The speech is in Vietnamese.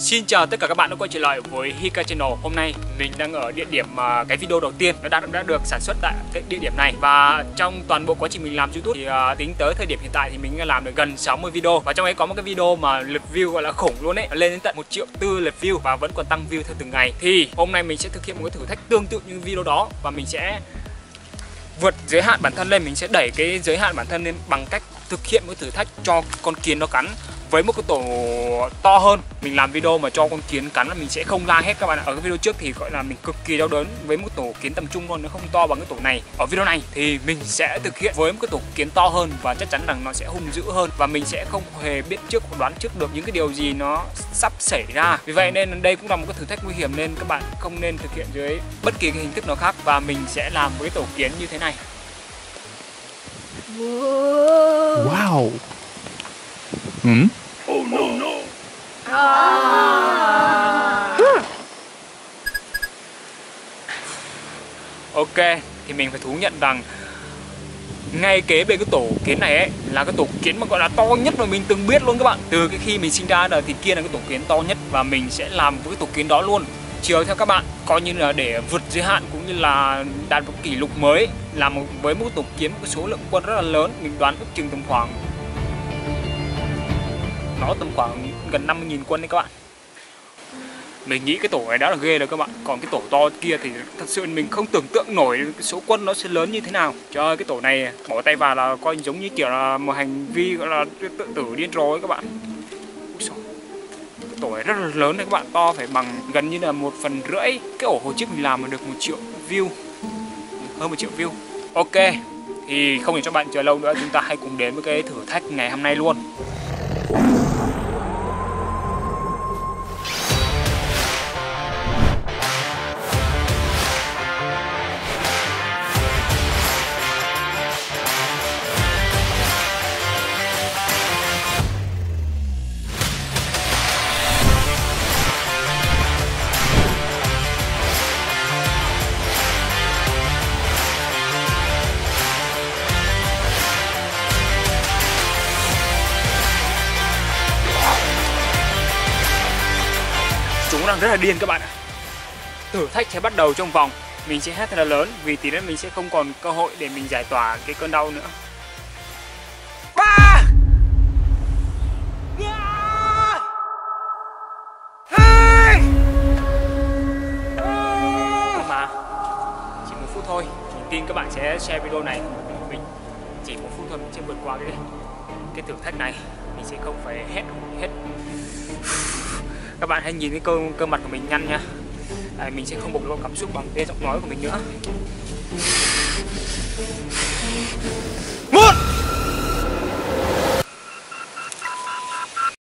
Xin chào tất cả các bạn đã quay trở lại với Hika Channel. Hôm nay mình đang ở địa điểm mà cái video đầu tiên nó đã, đã được sản xuất tại cái địa điểm này. Và trong toàn bộ quá trình mình làm YouTube thì uh, tính tới thời điểm hiện tại thì mình đã làm được gần 60 video. Và trong ấy có một cái video mà lượt view gọi là khủng luôn ấy. Lên đến tận 1 triệu tư lượt view và vẫn còn tăng view theo từng ngày. Thì hôm nay mình sẽ thực hiện một cái thử thách tương tự như video đó. Và mình sẽ vượt giới hạn bản thân lên. Mình sẽ đẩy cái giới hạn bản thân lên bằng cách thực hiện một thử thách cho con kiến nó cắn với một cái tổ to hơn. Mình làm video mà cho con kiến cắn là mình sẽ không la hết các bạn ạ. Ở cái video trước thì gọi là mình cực kỳ đau đớn với một tổ kiến tầm trung luôn nó không to bằng cái tổ này. Ở video này thì mình sẽ thực hiện với một cái tổ kiến to hơn và chắc chắn rằng nó sẽ hung dữ hơn và mình sẽ không hề biết trước đoán trước được những cái điều gì nó sắp xảy ra. Vì vậy nên đây cũng là một cái thử thách nguy hiểm nên các bạn không nên thực hiện dưới bất kỳ cái hình thức nào khác và mình sẽ làm cái tổ kiến như thế này. Wow. Hmm? Ok, thì mình phải thú nhận rằng ngay kế bên cái tổ kiến này ấy là cái tổ kiến mà gọi là to nhất mà mình từng biết luôn các bạn. Từ cái khi mình sinh ra đời thì kia là cái tổ kiến to nhất và mình sẽ làm với cái tổ kiến đó luôn. Chiều theo các bạn coi như là để vượt giới hạn cũng như là đạt một kỷ lục mới làm một, với một tổ kiến một số lượng quân rất là lớn mình đoán ước chừng tầm khoảng nó tầm khoảng gần 50.000 quân đấy các bạn mình nghĩ cái tổ này đã là ghê rồi các bạn. Còn cái tổ to kia thì thật sự mình không tưởng tượng nổi cái số quân nó sẽ lớn như thế nào. Trời ơi, cái tổ này bỏ tay vào là coi giống như kiểu là một hành vi gọi là tự tử điên rồ ấy các bạn. Tổ này rất là lớn đấy các bạn. To phải bằng gần như là một phần rưỡi cái ổ hồi trước mình làm mà được một triệu view. Hơn một triệu view. Ok, thì không để cho bạn chờ lâu nữa, chúng ta hãy cùng đến với cái thử thách ngày hôm nay luôn. Đang rất là điên các bạn ạ. Thử thách sẽ bắt đầu trong vòng. Mình sẽ hét thật là lớn vì tí nữa mình sẽ không còn cơ hội để mình giải tỏa cái cơn đau nữa. Ba hai mà. Chỉ một phút thôi. Mình tin các bạn sẽ share video này mình. Chỉ một phút thôi mình sẽ vượt qua cái cái thử thách này. Mình sẽ không phải hét hết các bạn hãy nhìn cái cơ cơ mặt của mình nhăn nha. À, mình sẽ không bộc lộ cảm xúc bằng cái giọng nói của mình nữa.